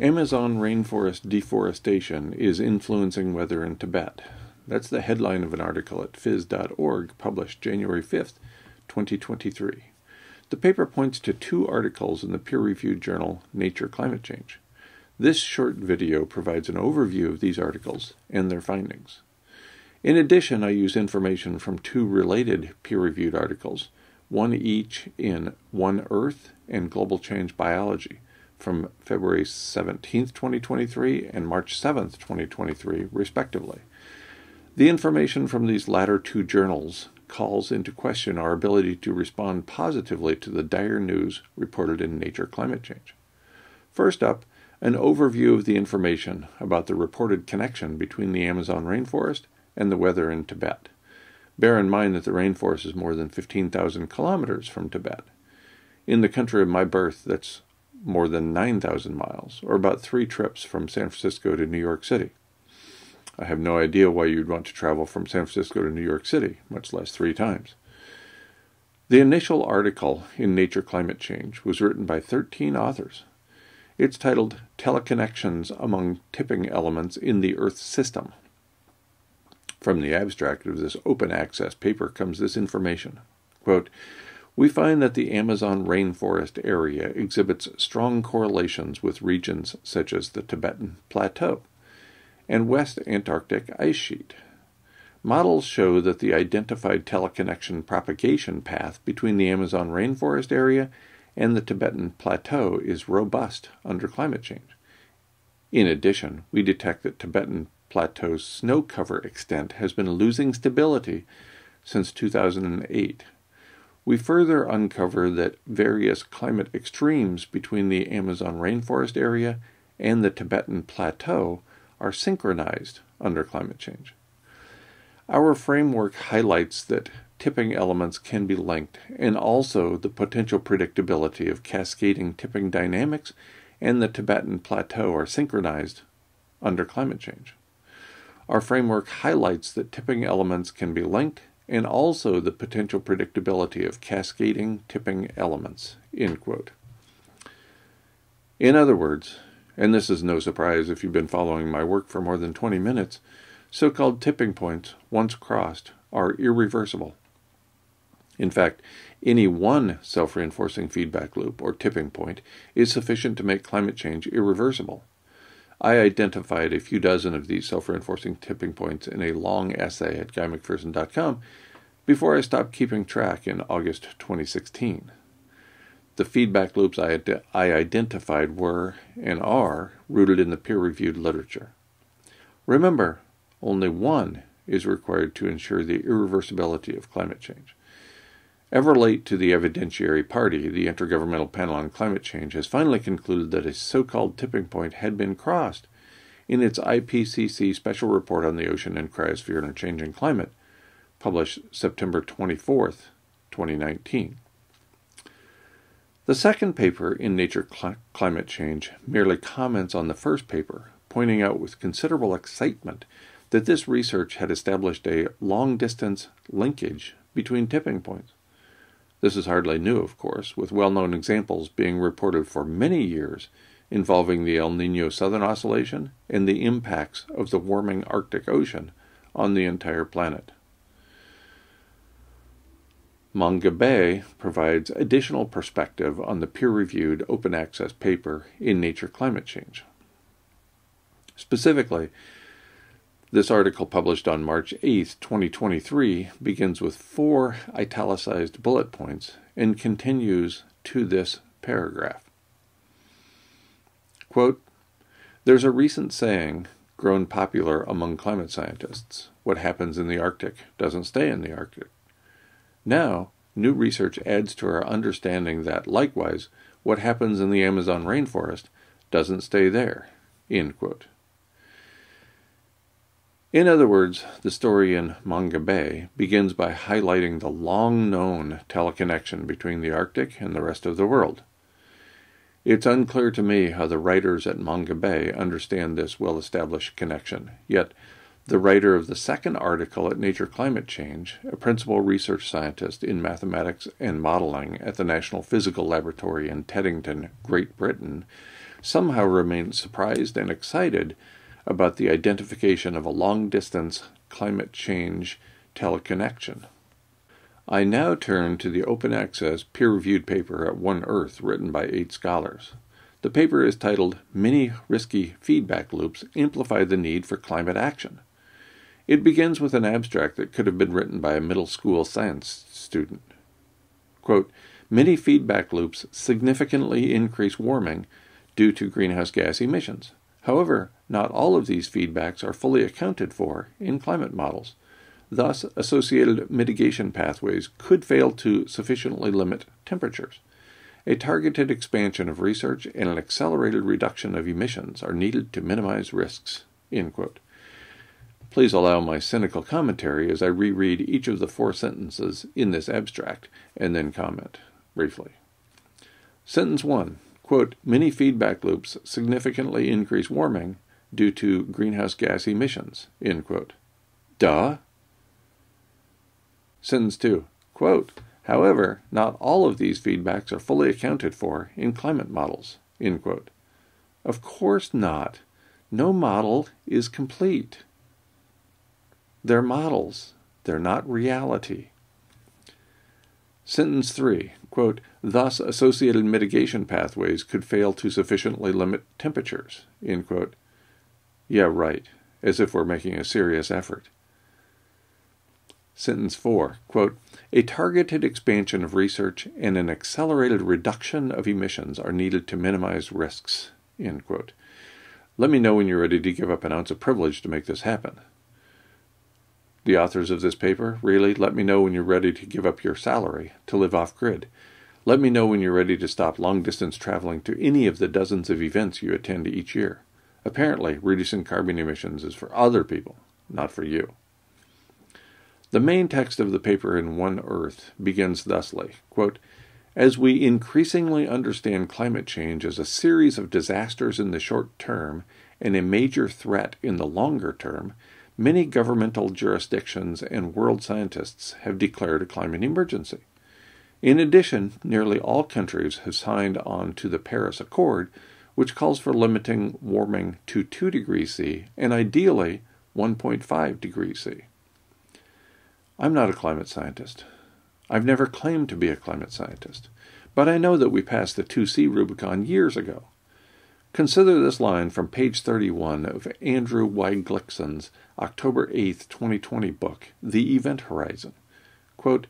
Amazon rainforest deforestation is influencing weather in Tibet. That's the headline of an article at phys.org published January 5th, 2023. The paper points to two articles in the peer reviewed journal Nature Climate Change. This short video provides an overview of these articles and their findings. In addition, I use information from two related peer reviewed articles, one each in One Earth and Global Change Biology from February 17, 2023 and March 7, 2023, respectively. The information from these latter two journals calls into question our ability to respond positively to the dire news reported in Nature Climate Change. First up, an overview of the information about the reported connection between the Amazon rainforest and the weather in Tibet. Bear in mind that the rainforest is more than 15,000 kilometers from Tibet. In the country of my birth, that's more than 9,000 miles, or about three trips from San Francisco to New York City. I have no idea why you'd want to travel from San Francisco to New York City, much less three times. The initial article in Nature Climate Change was written by 13 authors. It's titled Teleconnections Among Tipping Elements in the Earth System. From the abstract of this open access paper comes this information. Quote, we find that the Amazon rainforest area exhibits strong correlations with regions such as the Tibetan Plateau and West Antarctic ice sheet. Models show that the identified teleconnection propagation path between the Amazon rainforest area and the Tibetan Plateau is robust under climate change. In addition, we detect that Tibetan Plateau's snow cover extent has been losing stability since 2008 we further uncover that various climate extremes between the Amazon rainforest area and the Tibetan plateau are synchronized under climate change. Our framework highlights that tipping elements can be linked and also the potential predictability of cascading tipping dynamics and the Tibetan plateau are synchronized under climate change. Our framework highlights that tipping elements can be linked and also the potential predictability of cascading tipping elements. In other words, and this is no surprise if you've been following my work for more than 20 minutes, so called tipping points, once crossed, are irreversible. In fact, any one self reinforcing feedback loop or tipping point is sufficient to make climate change irreversible. I identified a few dozen of these self reinforcing tipping points in a long essay at guymcpherson.com before I stopped keeping track in August 2016. The feedback loops I, ad- I identified were and are rooted in the peer reviewed literature. Remember, only one is required to ensure the irreversibility of climate change. Ever late to the evidentiary party, the Intergovernmental Panel on Climate Change has finally concluded that a so called tipping point had been crossed in its IPCC Special Report on the Ocean and Cryosphere and Changing Climate, published September 24, 2019. The second paper in Nature Cl- Climate Change merely comments on the first paper, pointing out with considerable excitement that this research had established a long distance linkage between tipping points. This is hardly new, of course, with well known examples being reported for many years involving the El Nino Southern Oscillation and the impacts of the warming Arctic Ocean on the entire planet. Mongabay provides additional perspective on the peer reviewed open access paper in Nature Climate Change. Specifically, this article, published on March 8, 2023, begins with four italicized bullet points and continues to this paragraph. Quote, There's a recent saying grown popular among climate scientists what happens in the Arctic doesn't stay in the Arctic. Now, new research adds to our understanding that, likewise, what happens in the Amazon rainforest doesn't stay there. End quote. In other words, the story in Mongabay begins by highlighting the long known teleconnection between the Arctic and the rest of the world. It's unclear to me how the writers at Mongabay understand this well established connection, yet, the writer of the second article at Nature Climate Change, a principal research scientist in mathematics and modeling at the National Physical Laboratory in Teddington, Great Britain, somehow remain surprised and excited about the identification of a long distance climate change teleconnection. I now turn to the open access peer reviewed paper at One Earth written by eight scholars. The paper is titled Many Risky Feedback Loops Amplify the Need for Climate Action. It begins with an abstract that could have been written by a middle school science student. Quote, Many feedback loops significantly increase warming due to greenhouse gas emissions. However, not all of these feedbacks are fully accounted for in mm. climate models. Thus, associated mitigation pathways could fail to sufficiently limit temperatures. A targeted expansion of research and an accelerated reduction of emissions are needed to minimize risks. Please allow my cynical commentary as I reread each of the four sentences in this abstract and then comment briefly. Sentence 1 quote, Many feedback loops significantly increase warming due to greenhouse gas emissions. End quote. Duh. Sentence 2. Quote, However, not all of these feedbacks are fully accounted for in climate models. End quote. Of course not. No model is complete. They're models. They're not reality. Sentence 3. Quote, Thus, associated mitigation pathways could fail to sufficiently limit temperatures. End quote. Yeah, right. As if we're making a serious effort. Sentence 4 quote, A targeted expansion of research and an accelerated reduction of emissions are needed to minimize risks. End quote. Let me know when you're ready to give up an ounce of privilege to make this happen. The authors of this paper, really, let me know when you're ready to give up your salary to live off grid. Let me know when you're ready to stop long distance traveling to any of the dozens of events you attend each year. Apparently, reducing carbon emissions is for other people, not for you. The main text of the paper in One Earth begins thusly quote, As we increasingly understand climate change as a series of disasters in the short term and a major threat in the longer term, many governmental jurisdictions and world scientists have declared a climate emergency. In addition, nearly all countries have signed on to the Paris Accord, which calls for limiting warming to 2 degrees C and ideally 1.5 degrees C. I'm not a climate scientist. I've never claimed to be a climate scientist, but I know that we passed the 2C Rubicon years ago. Consider this line from page 31 of Andrew Y. October 8, 2020 book, The Event Horizon. Quote,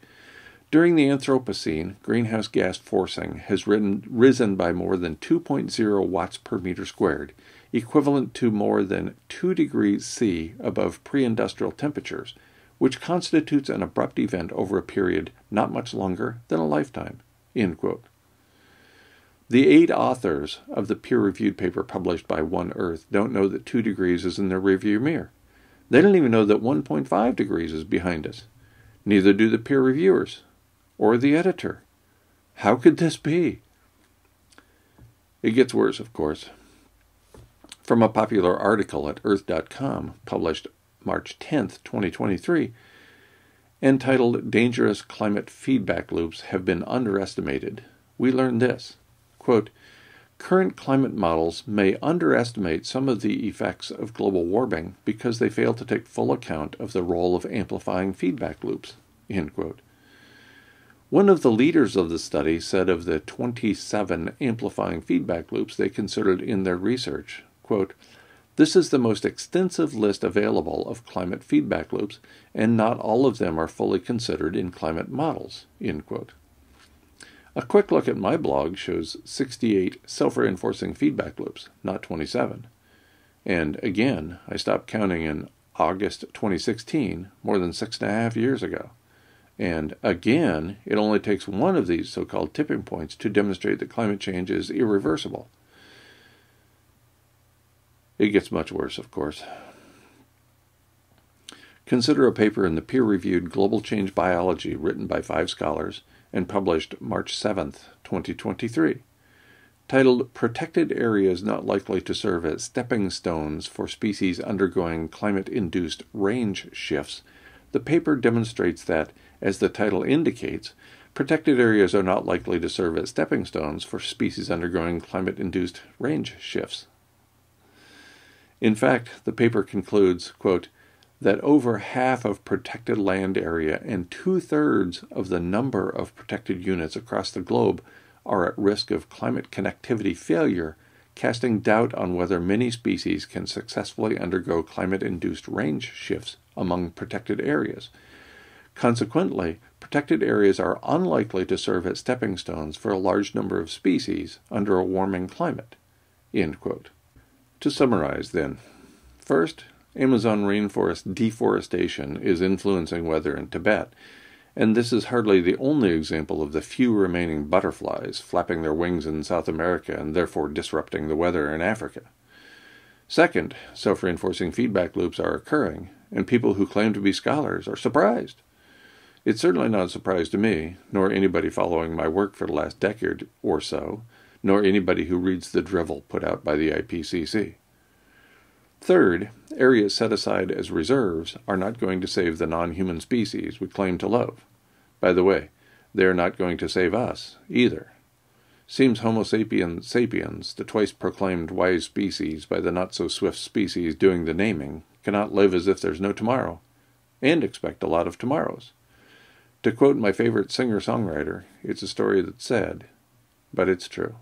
during the Anthropocene, greenhouse gas forcing has risen by more than 2.0 watts per meter squared, equivalent to more than 2 degrees C above pre industrial temperatures, which constitutes an abrupt event over a period not much longer than a lifetime. The eight authors of the peer reviewed paper published by One Earth don't know that 2 degrees is in their rearview mirror. They don't even know that 1.5 degrees is behind us. Neither do the peer reviewers or the editor. How could this be? It gets worse, of course. From a popular article at Earth.com published March 10, 2023, entitled Dangerous Climate Feedback Loops Have Been Underestimated, we learn this quote, Current climate models may underestimate some of the effects of global warming because they fail to take full account of the role of amplifying feedback loops. One of the leaders of the study said of the 27 amplifying feedback loops they considered in their research, quote, this is the most extensive list available of climate feedback loops, and not all of them are fully considered in climate models. End quote. A quick look at my blog shows 68 self reinforcing feedback loops, not 27. And again, I stopped counting in August 2016, more than six and a half years ago. And again, it only takes one of these so called tipping points to demonstrate that climate change is irreversible. It gets much worse, of course. Consider a paper in the peer reviewed Global Change Biology written by five scholars and published March 7, 2023. Titled Protected Areas Not Likely to Serve as Stepping Stones for Species Undergoing Climate Induced Range Shifts, the paper demonstrates that, as the title indicates, protected areas are not likely to serve as stepping stones for species undergoing climate induced range shifts. In fact, the paper concludes, quote, that over half of protected land area and two thirds of the number of protected units across the globe are at risk of climate connectivity failure, casting doubt on whether many species can successfully undergo climate induced range shifts among protected areas. Consequently, protected areas are unlikely to serve as stepping stones for a large number of species under a warming climate. To summarize, then, first, Amazon rainforest deforestation is influencing weather in Tibet, and this is hardly the only example of the few remaining butterflies flapping their wings in South America and therefore disrupting the weather in Africa. Second, self reinforcing feedback loops are occurring, and people who claim to be scholars are surprised. It's certainly not a surprise to me, nor anybody following my work for the last decade or so, nor anybody who reads the drivel put out by the IPCC. Third, areas set aside as reserves are not going to save the non human species we claim to love. By the way, they are not going to save us either. Seems Homo sapiens sapiens, the twice proclaimed wise species by the not so swift species doing the naming, cannot live as if there's no tomorrow, and expect a lot of tomorrows. To quote my favorite singer songwriter, it's a story that's sad, but it's true.